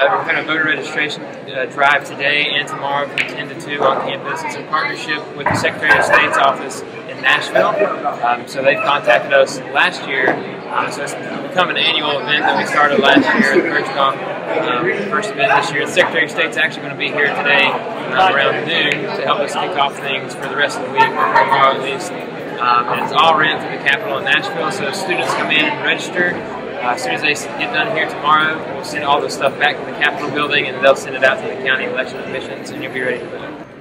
We're having a voter registration uh, drive today and tomorrow from 10 to 2 on campus. It's in partnership with the Secretary of State's office in Nashville. Um, so they've contacted us last year. Um, so it's become an annual event that we started last year at Kirchhoff. Um, first event this year. The Secretary of State's actually going to be here today around noon to help us kick off things for the rest of the week, or tomorrow at least. Um, and it's all ran through the Capitol in Nashville. So students come in and register. Uh, as soon as they get done here tomorrow, we'll send all the stuff back to the Capitol building and they'll send it out to the county election commissions and you'll be ready to vote.